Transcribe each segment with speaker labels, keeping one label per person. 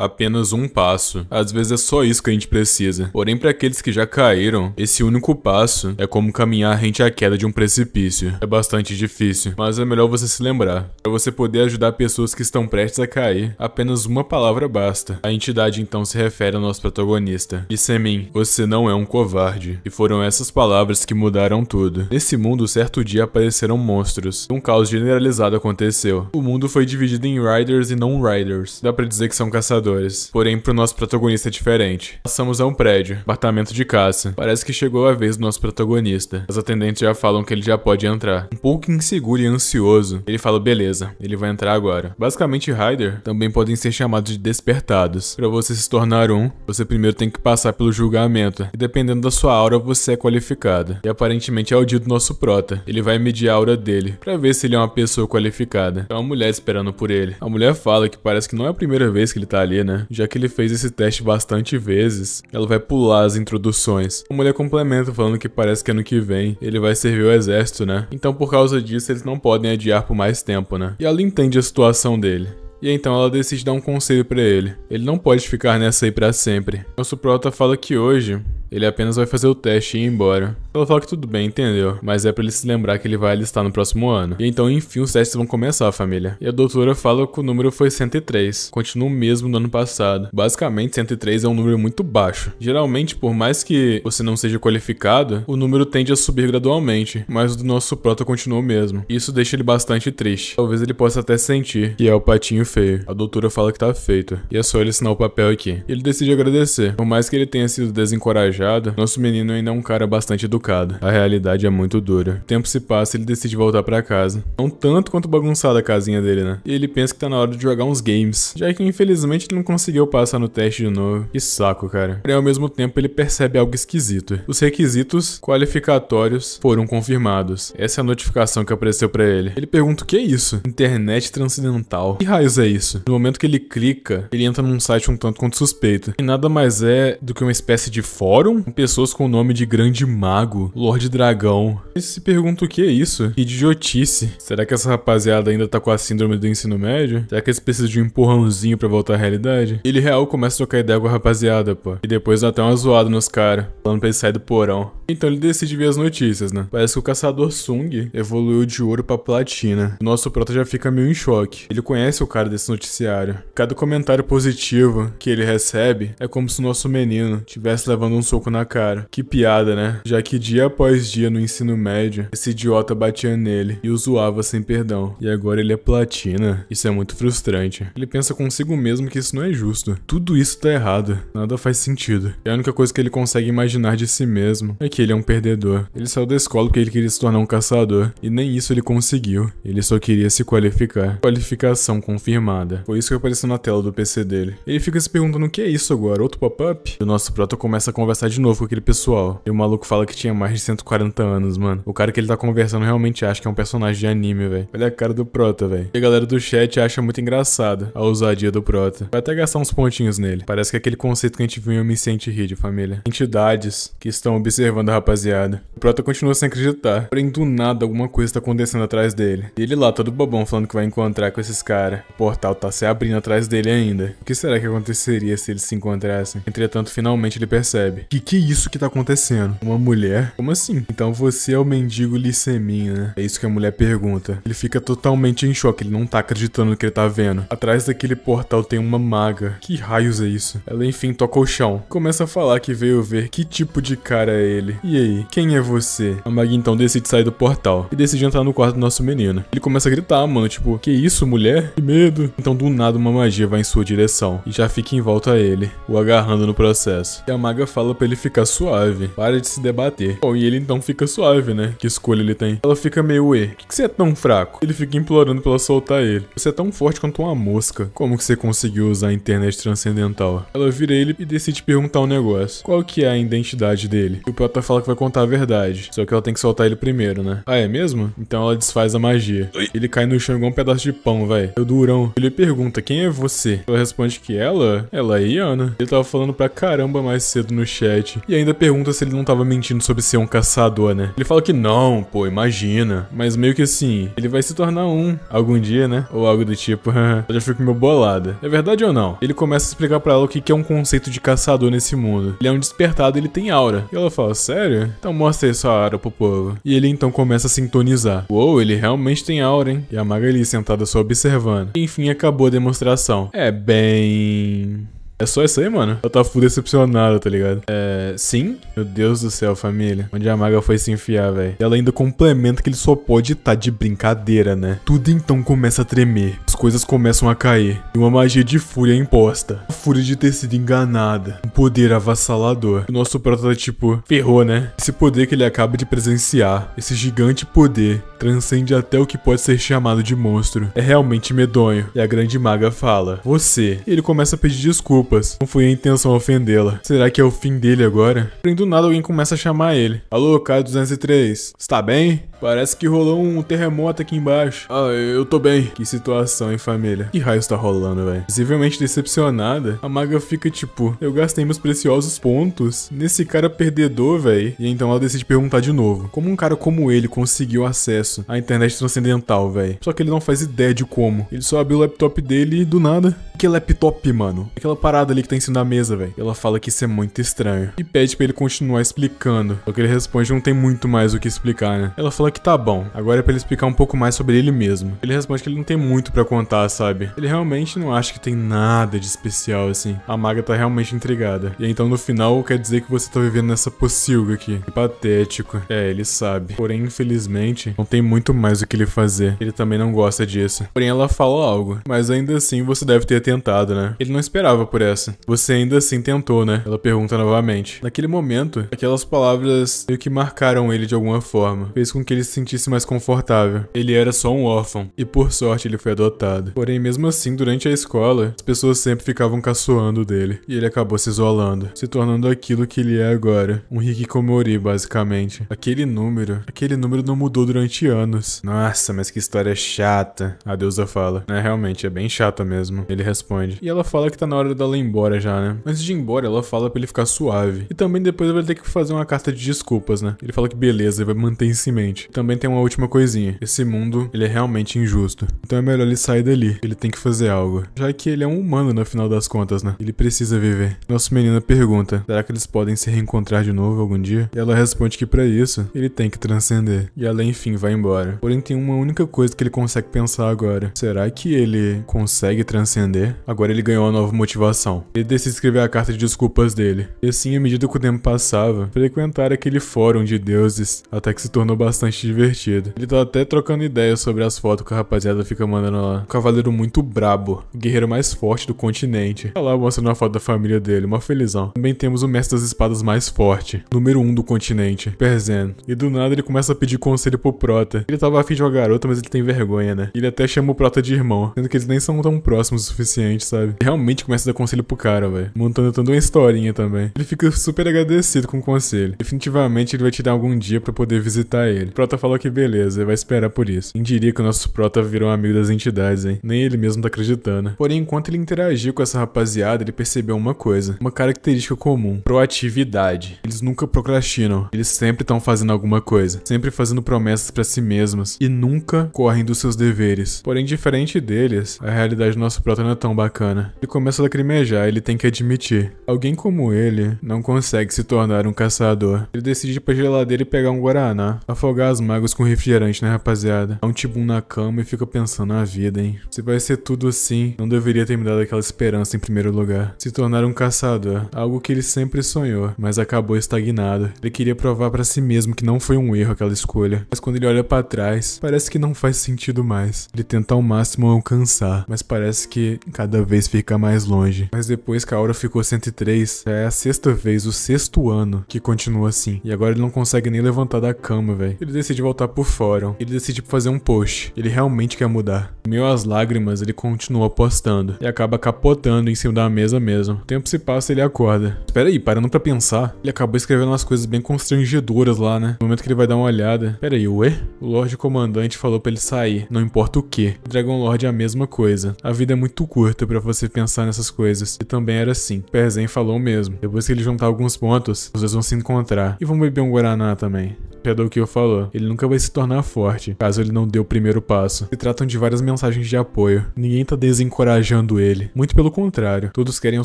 Speaker 1: Apenas um passo. Às vezes é só isso que a gente precisa. Porém, para aqueles que já caíram, esse único passo é como caminhar rente à queda de um precipício. É bastante difícil, mas é melhor você se lembrar. Para você poder ajudar pessoas que estão prestes a cair, apenas uma palavra basta. A entidade então se refere ao nosso protagonista. Disse mim, você não é um covarde. E foram essas palavras que mudaram tudo. Nesse mundo, certo dia apareceram monstros. Um caos generalizado aconteceu. O mundo foi dividido em Riders e não-Riders. Dá pra dizer que são caçadores. Porém, pro nosso protagonista é diferente. Passamos a um prédio, apartamento de caça. Parece que chegou a vez do nosso protagonista. As atendentes já falam que ele já pode entrar. Um pouco inseguro e ansioso, ele fala: beleza, ele vai entrar agora. Basicamente, Rider também podem ser chamados de despertados. Para você se tornar um, você primeiro tem que passar pelo julgamento. E dependendo da sua aura, você é qualificado. E aparentemente é o dia do nosso prota. Ele vai medir a aura dele para ver se ele é uma pessoa qualificada. É uma mulher esperando por ele. A mulher fala que parece que não é a primeira vez que ele tá ali, né? Já que ele fez esse teste bastante vezes, ela vai pular as introduções. A mulher complementa falando que parece que ano que vem ele vai servir o exército, né? Então por causa disso eles não podem adiar por mais tempo, né? E ela entende a situação dele. E então ela decide dar um conselho para ele. Ele não pode ficar nessa aí para sempre. Nosso prota fala que hoje ele apenas vai fazer o teste e ir embora. Ela fala que tudo bem, entendeu? Mas é pra ele se lembrar que ele vai alistar no próximo ano. E então, enfim, os testes vão começar, família. E a doutora fala que o número foi 103. Continua o mesmo do ano passado. Basicamente, 103 é um número muito baixo. Geralmente, por mais que você não seja qualificado, o número tende a subir gradualmente. Mas o do nosso prota continua o mesmo. Isso deixa ele bastante triste. Talvez ele possa até sentir que é o patinho feio. A doutora fala que tá feito. E é só ele assinar o papel aqui. Ele decide agradecer. Por mais que ele tenha sido desencorajado, nosso menino ainda é um cara bastante educado. A realidade é muito dura. O tempo se passa e ele decide voltar para casa. Não tanto quanto bagunçada a casinha dele, né? E ele pensa que tá na hora de jogar uns games, já que infelizmente ele não conseguiu passar no teste de novo. Que saco, cara. E ao mesmo tempo ele percebe algo esquisito. Os requisitos qualificatórios foram confirmados. Essa é a notificação que apareceu para ele. Ele pergunta o que é isso? Internet transcendental. Que raios é isso? No momento que ele clica, ele entra num site um tanto quanto suspeito. E nada mais é do que uma espécie de fórum pessoas com o nome de Grande Mago, Lorde Dragão. E se pergunta o que é isso? Que idiotice. Será que essa rapaziada ainda tá com a síndrome do ensino médio? Será que eles precisam de um empurrãozinho pra voltar à realidade? Ele real começa a trocar ideia com a rapaziada, pô. E depois dá até uma zoada nos caras, falando pra ele sair do porão. Então ele decide ver as notícias, né? Parece que o caçador Sung evoluiu de ouro pra platina. O nosso prota já fica meio em choque. Ele conhece o cara desse noticiário. Cada comentário positivo que ele recebe é como se o nosso menino tivesse levando um soco soco na cara. Que piada, né? Já que dia após dia no ensino médio, esse idiota batia nele e o zoava sem perdão. E agora ele é platina. Isso é muito frustrante. Ele pensa consigo mesmo que isso não é justo. Tudo isso tá errado. Nada faz sentido. E a única coisa que ele consegue imaginar de si mesmo é que ele é um perdedor. Ele saiu da escola porque ele queria se tornar um caçador. E nem isso ele conseguiu. Ele só queria se qualificar. Qualificação confirmada. Foi isso que apareceu na tela do PC dele. Ele fica se perguntando o que é isso agora? Outro pop-up? E o nosso prota começa a conversar de novo com aquele pessoal. E o maluco fala que tinha mais de 140 anos, mano. O cara que ele tá conversando realmente acha que é um personagem de anime, velho. Olha a cara do Prota, velho. E a galera do chat acha muito engraçada a ousadia do Prota. Vai até gastar uns pontinhos nele. Parece que é aquele conceito que a gente viu em Omnisciente Rid, família. Entidades que estão observando a rapaziada. O Prota continua sem acreditar. Porém, do nada, alguma coisa tá acontecendo atrás dele. E ele lá, todo bobão, falando que vai encontrar com esses caras. O portal tá se abrindo atrás dele ainda. O que será que aconteceria se eles se encontrassem? Entretanto, finalmente ele percebe que que isso que tá acontecendo? Uma mulher? Como assim? Então você é o mendigo Lissemin, né? É isso que a mulher pergunta. Ele fica totalmente em choque, ele não tá acreditando no que ele tá vendo. Atrás daquele portal tem uma maga. Que raios é isso? Ela enfim toca o chão. Começa a falar que veio ver que tipo de cara é ele. E aí, quem é você? A maga então decide sair do portal e decide entrar no quarto do nosso menino. Ele começa a gritar, mano, tipo, que isso, mulher? Que medo. Então do nada uma magia vai em sua direção e já fica em volta a ele, o agarrando no processo. E a maga fala pra ele ficar suave. Para de se debater. Bom, e ele então fica suave, né? Que escolha ele tem. Ela fica meio, ué, por que, que você é tão fraco? Ele fica implorando pra ela soltar ele. Você é tão forte quanto uma mosca. Como que você conseguiu usar a internet transcendental? Ela vira ele e decide perguntar um negócio. Qual que é a identidade dele? E o Prota fala que vai contar a verdade. Só que ela tem que soltar ele primeiro, né? Ah, é mesmo? Então ela desfaz a magia. Ele cai no chão igual um pedaço de pão, velho. O durão. Ele pergunta, quem é você? Ela responde que ela, ela é Iana. Ele tava falando pra caramba mais cedo no chat E ainda pergunta se ele não tava mentindo sobre ser um caçador, né? Ele fala que não, pô, imagina. Mas meio que assim, ele vai se tornar um algum dia, né? Ou algo do tipo. Eu já fico meio bolada. É verdade ou não? Ele começa a explicar para ela o que é um conceito de caçador nesse mundo. Ele é um despertado, ele tem aura. E ela fala, sério? Então mostra aí sua aura pro povo. E ele então começa a sintonizar. Uou, ele realmente tem aura, hein? E a Maga ali sentada só observando. E, enfim, acabou a demonstração. É bem... É só isso aí, mano. Ela tá full decepcionada, tá ligado? É. Sim? Meu Deus do céu, família. Onde a maga foi se enfiar, velho. Ela ainda complementa que ele só pode estar tá de brincadeira, né? Tudo então começa a tremer. As coisas começam a cair. E uma magia de fúria é imposta. A fúria de ter sido enganada. Um poder avassalador. O nosso prota tá tipo, ferrou, né? Esse poder que ele acaba de presenciar. Esse gigante poder transcende até o que pode ser chamado de monstro. É realmente medonho. E a grande maga fala: Você. E ele começa a pedir desculpas desculpas. Não foi a intenção ofendê-la. Será que é o fim dele agora? Porém, do nada alguém começa a chamar ele. Alô, K203. Está bem? Parece que rolou um terremoto aqui embaixo. Ah, eu tô bem. Que situação, hein, família? Que raio está rolando, velho? Visivelmente decepcionada, a maga fica tipo, eu gastei meus preciosos pontos nesse cara perdedor, velho. E então ela decide perguntar de novo. Como um cara como ele conseguiu acesso à internet transcendental, velho? Só que ele não faz ideia de como. Ele só abriu o laptop dele e do nada. Que laptop, mano? Aquela parada ali que tá em cima da mesa, velho. Ela fala que isso é muito estranho. E pede pra ele continuar explicando. Só que ele responde não tem muito mais o que explicar, né? Ela fala que tá bom. Agora é pra ele explicar um pouco mais sobre ele mesmo. Ele responde que ele não tem muito para contar, sabe? Ele realmente não acha que tem nada de especial assim. A maga tá realmente intrigada. E então no final quer dizer que você tá vivendo nessa pocilga aqui. Que patético. É, ele sabe. Porém, infelizmente, não tem muito mais o que ele fazer. Ele também não gosta disso. Porém, ela fala algo. Mas ainda assim, você deve ter tentado, né? Ele não esperava por Você ainda assim tentou, né? Ela pergunta novamente. Naquele momento, aquelas palavras meio que marcaram ele de alguma forma. Fez com que ele se sentisse mais confortável. Ele era só um órfão, e por sorte ele foi adotado. Porém, mesmo assim, durante a escola, as pessoas sempre ficavam caçoando dele, e ele acabou se isolando, se tornando aquilo que ele é agora, um hikikomori, basicamente. Aquele número, aquele número não mudou durante anos. Nossa, mas que história chata, a deusa fala. É, realmente, é bem chata mesmo. Ele responde. E ela fala que tá na hora dela ir embora já, né? Antes de ir embora, ela fala pra ele ficar suave. E também depois vai ter que fazer uma carta de desculpas, né? Ele fala que beleza, vai manter isso em mente. Também tem uma última coisinha. Esse mundo, ele é realmente injusto. Então é melhor ele sair dali. Ele tem que fazer algo. Já que ele é um humano no final das contas, né? Ele precisa viver. Nossa menina pergunta: será que eles podem se reencontrar de novo algum dia? E ela responde que para isso, ele tem que transcender. E ela enfim vai embora. Porém tem uma única coisa que ele consegue pensar agora. Será que ele consegue transcender? Agora ele ganhou uma nova motivação. Ele decide escrever a carta de desculpas dele. E assim, à medida que o tempo passava, frequentar aquele fórum de deuses até que se tornou bastante divertido. Ele tá até trocando ideias sobre as fotos que a rapaziada fica mandando lá. Um cavaleiro muito brabo, o guerreiro mais forte do continente. Tá lá mostrando uma foto da família dele, uma felizão. Também temos o mestre das espadas mais forte, número 1 um do continente, Perzen. E do nada ele começa a pedir conselho pro Prota. Ele tava afim de uma garota, mas ele tem vergonha, né? Ele até chama o Prota de irmão, sendo que eles nem são tão próximos o suficiente, sabe? Realmente começa a dar conselho pro cara, velho. Montando toda uma historinha também. Ele fica super agradecido com o conselho. Definitivamente ele vai tirar algum dia para poder visitar ele. Prota falou que beleza, vai esperar por isso. Quem diria que o nosso Prota virou um amigo das entidades, hein? Nem ele mesmo tá acreditando. Porém, enquanto ele interagiu com essa rapaziada, ele percebeu uma coisa. Uma característica comum. Proatividade. Eles nunca procrastinam. Eles sempre estão fazendo alguma coisa. Sempre fazendo promessas para si mesmos. E nunca correm dos seus deveres. Porém, diferente deles, a realidade do nosso Prota não é tão bacana. Ele começa a lacrimejar, ele tem que admitir. Alguém como ele não consegue se tornar um caçador. Ele decide ir pra geladeira e pegar um Guaraná. Afogar as mágoas com refrigerante, né, rapaziada? Dá um tibum na cama e fica pensando na vida, hein? Se vai ser tudo assim, não deveria ter me dado aquela esperança em primeiro lugar. Se tornar um caçador, algo que ele sempre sonhou, mas acabou estagnado. Ele queria provar para si mesmo que não foi um erro aquela escolha. Mas quando ele olha para trás, parece que não faz sentido mais. Ele tenta ao máximo alcançar, mas parece que cada vez fica mais longe. Mas depois que a aura ficou 103, já é a sexta vez, o sexto ano que continua assim. E agora ele não consegue nem levantar da cama, velho. Ele decide voltar pro fórum. Ele decide fazer um post. Ele realmente quer mudar. Meio às lágrimas, ele continua postando. E acaba capotando em cima da mesa mesmo. O tempo se passa ele acorda. Espera aí, parando pra pensar, ele acabou escrevendo umas coisas bem constrangedoras lá, né? No momento que ele vai dar uma olhada. Pera aí, ué? O Lorde Comandante falou pra ele sair. Não importa o que. Dragon Lord é a mesma coisa. A vida é muito curta para você pensar nessas coisas E também era assim. Perzen falou mesmo. Depois que ele juntar alguns pontos, os dois vão se encontrar. E vão beber um Guaraná também. Pedokyo falou, ele nunca vai se tornar forte, caso ele não dê o primeiro passo. Se tratam de várias mensagens de apoio. Ninguém tá desencorajando ele. Muito pelo contrário, todos querem o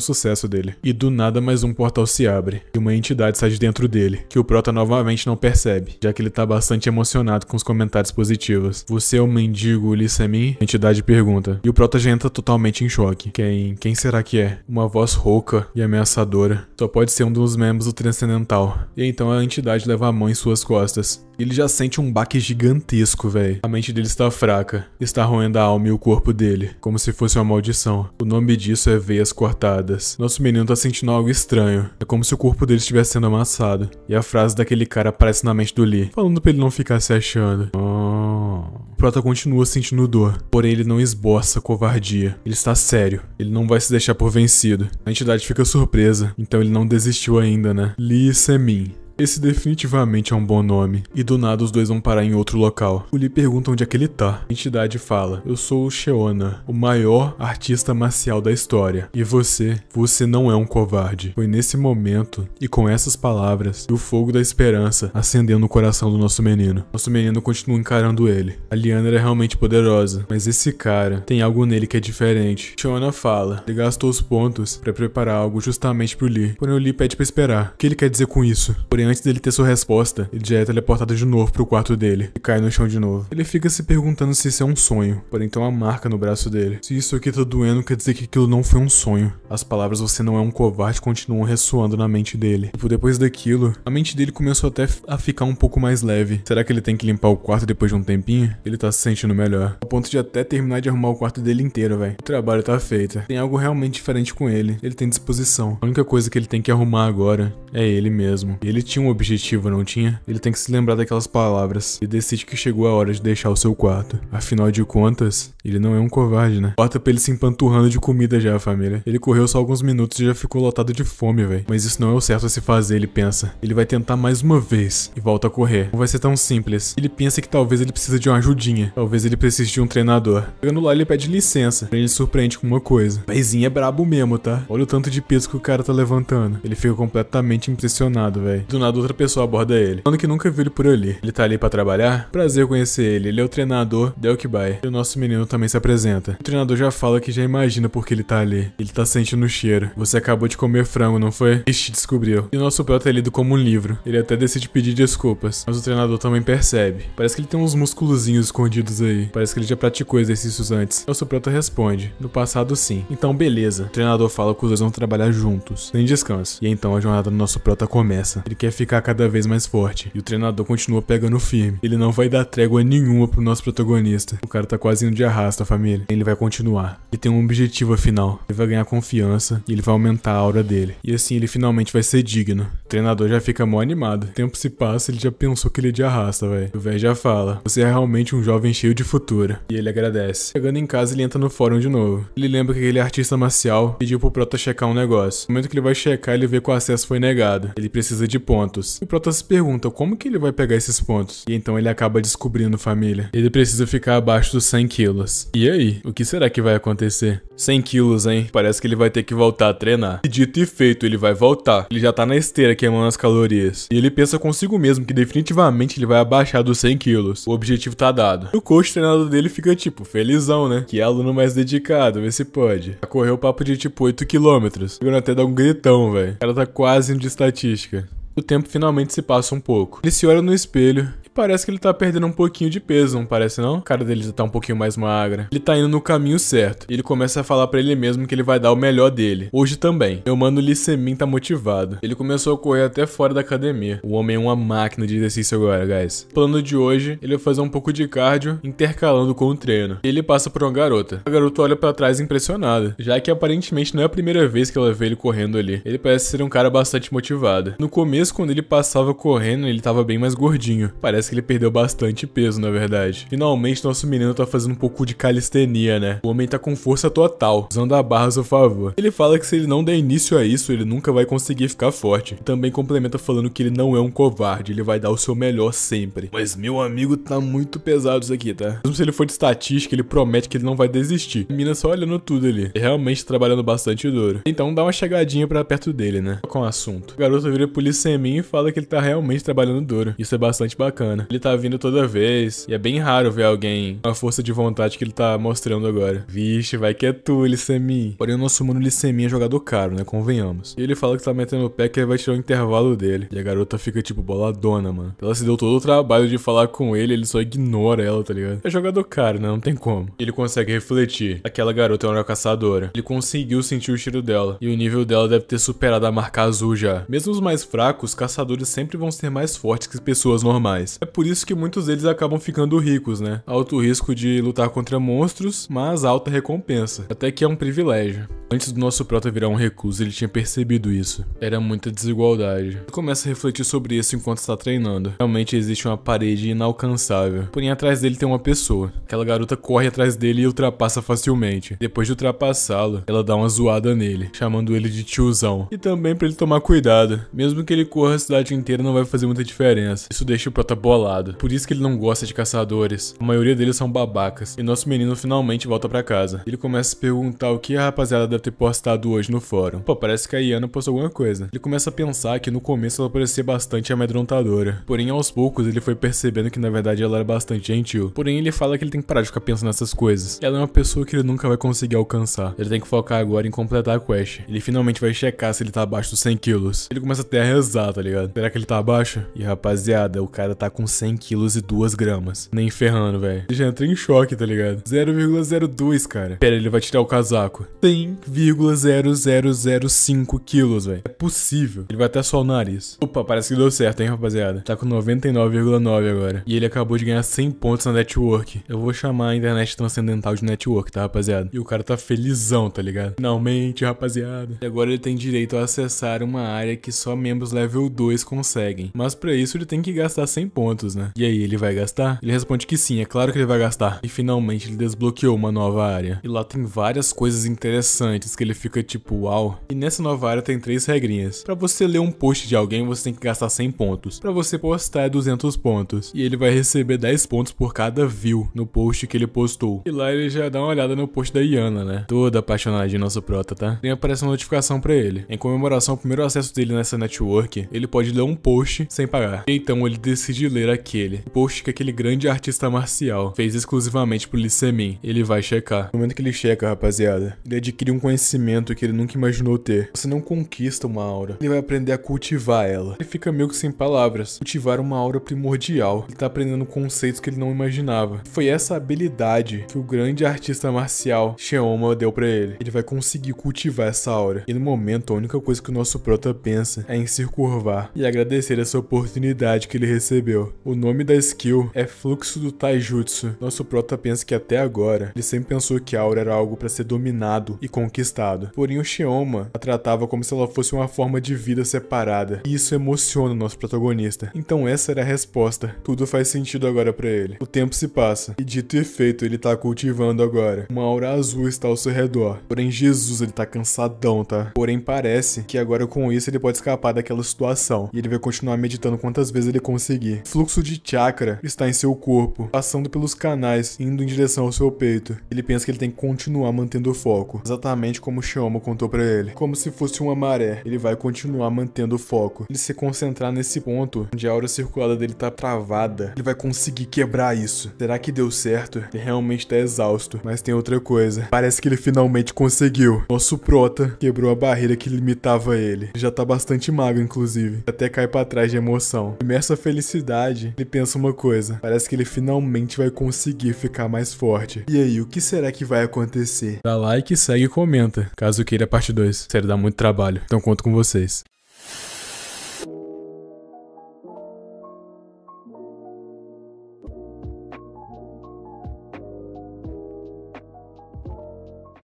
Speaker 1: sucesso dele. E do nada mais um portal se abre, e uma entidade sai de dentro dele, que o Prota novamente não percebe, já que ele tá bastante emocionado com os comentários positivos. Você é o mendigo Lissamin? A entidade pergunta. E o Prota já entra totalmente em choque. Quem, quem será que é? Uma voz rouca e ameaçadora. Só pode ser um dos membros do Transcendental. E então a entidade leva a mão em suas costas. Ele já sente um baque gigantesco, velho. A mente dele está fraca, está roendo a alma e o corpo dele, como se fosse uma maldição. O nome disso é veias cortadas. Nosso menino tá sentindo algo estranho. É como se o corpo dele estivesse sendo amassado. E a frase daquele cara aparece na mente do Lee, falando pra ele não ficar se achando. Oh. Prota continua sentindo dor, porém ele não esboça covardia. Ele está sério, ele não vai se deixar por vencido. A entidade fica surpresa, então ele não desistiu ainda, né? Lee Semin. Esse definitivamente é um bom nome. E do nada os dois vão parar em outro local. O Lee pergunta onde é que ele tá. A entidade fala: Eu sou o Sheona, o maior artista marcial da história. E você, você não é um covarde. Foi nesse momento e com essas palavras o fogo da esperança acendeu no coração do nosso menino. Nosso menino continua encarando ele. A Liana era realmente poderosa, mas esse cara tem algo nele que é diferente. Sheona fala: Ele gastou os pontos para preparar algo justamente pro Lee. Porém o Lee pede para esperar. O que ele quer dizer com isso? Porém antes dele ter sua resposta, ele já é teleportado de novo pro quarto dele e cai no chão de novo. Ele fica se perguntando se isso é um sonho, porém tem uma marca no braço dele. Se isso aqui tá doendo, quer dizer que aquilo não foi um sonho. As palavras você não é um covarde continuam ressoando na mente dele. Tipo, depois daquilo, a mente dele começou até a ficar um pouco mais leve. Será que ele tem que limpar o quarto depois de um tempinho? Ele tá se sentindo melhor. Ao ponto de até terminar de arrumar o quarto dele inteiro, velho. O trabalho tá feito. Tem algo realmente diferente com ele. Ele tem disposição. A única coisa que ele tem que arrumar agora é ele mesmo. E ele tinha um objetivo, não tinha? Ele tem que se lembrar daquelas palavras e decide que chegou a hora de deixar o seu quarto. Afinal de contas, ele não é um covarde, né? Bota pra ele se empanturrando de comida já, família. Ele correu só alguns minutos e já ficou lotado de fome, velho. Mas isso não é o certo a se fazer, ele pensa. Ele vai tentar mais uma vez e volta a correr. Não vai ser tão simples. Ele pensa que talvez ele precisa de uma ajudinha. Talvez ele precise de um treinador. Chegando lá, ele pede licença. Ele surpreende com uma coisa. Pezinho é brabo mesmo, tá? Olha o tanto de peso que o cara tá levantando. Ele fica completamente impressionado, velho. Do nada outra pessoa aborda ele, falando que nunca viu ele por ali. Ele tá ali para trabalhar? Prazer conhecer ele. Ele é o treinador Delkbai. E o nosso menino também se apresenta. O treinador já fala que já imagina por que ele tá ali. Ele tá sentindo o cheiro. Você acabou de comer frango, não foi? Ixi, descobriu. E o nosso prato é lido como um livro. Ele até decide pedir desculpas. Mas o treinador também percebe. Parece que ele tem uns musculozinhos escondidos aí. Parece que ele já praticou exercícios antes. Nosso prato responde. No passado, sim. Então, beleza. O treinador fala que os dois vão trabalhar juntos, sem descanso. E então a jornada do nosso prota começa. Ele quer ficar cada vez mais forte. E o treinador continua pegando firme. Ele não vai dar trégua nenhuma pro nosso protagonista. O cara tá quase indo de arrasta, família. Ele vai continuar. Ele tem um objetivo afinal. Ele vai ganhar confiança e ele vai aumentar a aura dele. E assim ele finalmente vai ser digno. O treinador já fica mó animado. O tempo se passa, ele já pensou que ele é de arrasta, velho. O velho já fala: Você é realmente um jovem cheio de futuro. E ele agradece. Chegando em casa, ele entra no fórum de novo. Ele lembra que aquele artista marcial pediu pro Prota checar um negócio. No momento que ele vai checar, ele vê que o acesso foi negado. Ele precisa de pontos. E o Prota se pergunta como que ele vai pegar esses pontos. E então ele acaba descobrindo família. Ele precisa ficar abaixo dos 100 quilos. E aí, o que será que vai acontecer? 100 quilos, hein? Parece que ele vai ter que voltar a treinar. E dito e feito, ele vai voltar. Ele já tá na esteira queimando as calorias. E ele pensa consigo mesmo que definitivamente ele vai abaixar dos 100 quilos. O objetivo tá dado. E o coach treinador dele fica tipo, felizão, né? Que é aluno mais dedicado, vê se pode. Correu o papo de tipo 8 quilômetros. Chegando até dar um gritão, velho. O cara tá quase indo de estatística. O tempo finalmente se passa um pouco. Ele se olha no espelho parece que ele tá perdendo um pouquinho de peso, não parece não? A cara dele tá um pouquinho mais magra. Ele tá indo no caminho certo. Ele começa a falar para ele mesmo que ele vai dar o melhor dele. Hoje também. Meu mano Lissemin tá motivado. Ele começou a correr até fora da academia. O homem é uma máquina de exercício agora, guys. O plano de hoje, ele vai fazer um pouco de cardio, intercalando com o treino. Ele passa por uma garota. A garota olha para trás impressionada, já que aparentemente não é a primeira vez que ela vê ele correndo ali. Ele parece ser um cara bastante motivado. No começo, quando ele passava correndo, ele tava bem mais gordinho. Parece parece que ele perdeu bastante peso, na verdade. Finalmente, nosso menino tá fazendo um pouco de calistenia, né? O homem tá com força total, usando a barra a seu favor. Ele fala que se ele não der início a isso, ele nunca vai conseguir ficar forte. E também complementa falando que ele não é um covarde, ele vai dar o seu melhor sempre. Mas meu amigo tá muito pesado isso aqui, tá? Mesmo se ele for de estatística, ele promete que ele não vai desistir. A mina só olhando tudo ali. Realmente trabalhando bastante duro. Então dá uma chegadinha pra perto dele, né? Com o assunto. O garoto vira polícia em mim e fala que ele tá realmente trabalhando duro. Isso é bastante bacana. Ele tá vindo toda vez. E é bem raro ver alguém com a força de vontade que ele tá mostrando agora. Vixe, vai que é tu, Lissemin. Porém, o nosso mano Lissemin é jogador caro, né? Convenhamos. E ele fala que tá metendo o pé que ele vai tirar o intervalo dele. E a garota fica tipo boladona, mano. Ela se deu todo o trabalho de falar com ele, ele só ignora ela, tá ligado? É jogador caro, né? Não tem como. Ele consegue refletir. Aquela garota é uma caçadora. Ele conseguiu sentir o cheiro dela. E o nível dela deve ter superado a marca azul já. Mesmo os mais fracos, caçadores sempre vão ser mais fortes que pessoas normais. É por isso que muitos deles acabam ficando ricos, né? Alto risco de lutar contra monstros, mas alta recompensa. Até que é um privilégio. Antes do nosso prota virar um recurso, ele tinha percebido isso. Era muita desigualdade. Começa a refletir sobre isso enquanto está treinando. Realmente existe uma parede inalcançável. Porém, atrás dele tem uma pessoa. Aquela garota corre atrás dele e ultrapassa facilmente. Depois de ultrapassá-lo, ela dá uma zoada nele, chamando ele de tiozão. E também para ele tomar cuidado. Mesmo que ele corra a cidade inteira, não vai fazer muita diferença. Isso deixa o prota bolado. Por isso que ele não gosta de caçadores. A maioria deles são babacas. E nosso menino finalmente volta para casa. Ele começa a se perguntar o que a rapaziada deve ter postado hoje no fórum. Pô, parece que a Iana postou alguma coisa. Ele começa a pensar que no começo ela parecia bastante amedrontadora. Porém, aos poucos ele foi percebendo que na verdade ela era bastante gentil. Porém, ele fala que ele tem que parar de ficar pensando nessas coisas. Ela é uma pessoa que ele nunca vai conseguir alcançar. Ele tem que focar agora em completar a quest. Ele finalmente vai checar se ele tá abaixo dos 100 quilos. Ele começa até a rezar, tá ligado? Será que ele tá abaixo? E rapaziada, o cara tá com 100 quilos e 2 gramas. Nem ferrando, velho. Ele já entra em choque, tá ligado? 0,02, cara. Pera, ele vai tirar o casaco. 100,0005 quilos, velho. É possível. Ele vai até só o nariz. Opa, parece que deu certo, hein, rapaziada? Tá com 99,9 agora. E ele acabou de ganhar 100 pontos na network. Eu vou chamar a internet transcendental de network, tá, rapaziada? E o cara tá felizão, tá ligado? Finalmente, rapaziada. E agora ele tem direito a acessar uma área que só membros level 2 conseguem. Mas pra isso ele tem que gastar 100 pontos, né? E aí, ele vai gastar? Ele responde que sim, é claro que ele vai gastar. E finalmente ele desbloqueou uma nova área. E lá tem várias coisas interessantes que ele fica tipo, uau. E nessa nova área tem três regrinhas. Pra você ler um post de alguém, você tem que gastar 100 pontos. Pra você postar é 200 pontos. E ele vai receber 10 pontos por cada view no post que ele postou. E lá ele já dá uma olhada no post da Iana, né? Toda apaixonada de nosso prota, tá? Tem aparece uma notificação pra ele. Em comemoração ao primeiro acesso dele nessa network, ele pode ler um post sem pagar. E então ele decide ler aquele. O post que aquele grande artista marcial fez exclusivamente pro Lissemin. Ele vai checar. No momento que ele checa, rapaziada, ele adquire um conhecimento que ele nunca imaginou ter. Você não conquista uma aura. Ele vai aprender a cultivar ela. Ele fica meio que sem palavras. Cultivar uma aura primordial. Ele tá aprendendo conceitos que ele não imaginava. Foi essa habilidade que o grande artista marcial Sheoma deu para ele. Ele vai conseguir cultivar essa aura. E no momento, a única coisa que o nosso prota pensa é em se curvar e agradecer essa oportunidade que ele recebeu. O nome da skill é Fluxo do Taijutsu. Nosso prota pensa que até agora ele sempre pensou que a aura era algo para ser dominado e conquistado. Porém, o Sheoma a tratava como se ela fosse uma forma de vida separada. E isso emociona o nosso protagonista. Então essa era a resposta. Tudo faz sentido agora para ele. O tempo se passa. E dito e feito, ele tá cultivando agora. Uma aura azul está ao seu redor. Porém, Jesus, ele tá cansadão, tá? Porém, parece que agora com isso ele pode escapar daquela situação. E ele vai continuar meditando quantas vezes ele conseguir. Fluxo de chakra está em seu corpo, passando pelos canais, indo em direção ao seu peito. Ele pensa que ele tem que continuar mantendo o foco. Exatamente como o Shioma contou para ele. Como se fosse uma maré. Ele vai continuar mantendo o foco. Ele se concentrar nesse ponto onde a aura circulada dele tá travada. Ele vai conseguir quebrar isso. Será que deu certo? Ele realmente tá exausto. Mas tem outra coisa. Parece que ele finalmente conseguiu. Nosso prota quebrou a barreira que limitava ele. Ele já tá bastante magro, inclusive. Até cai para trás de emoção. Imersa felicidade, ele pensa uma coisa. Parece que ele finalmente vai conseguir ficar mais forte. E aí, o que será que vai acontecer? Dá like, segue e comenta. Caso queira parte 2. Sério, dá muito trabalho. Então conto com vocês.